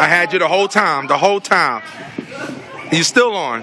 I had you the whole time, the whole time. You still on.